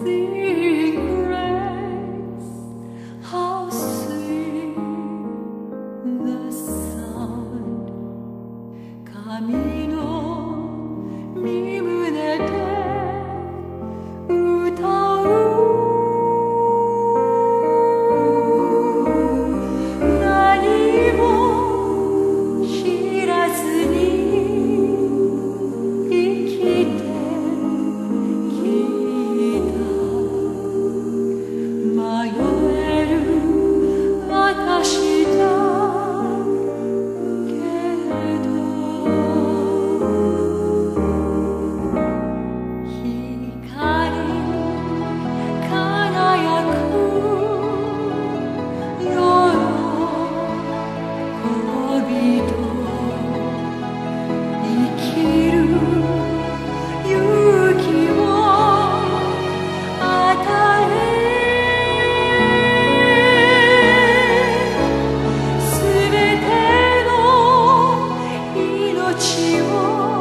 Sing 지워.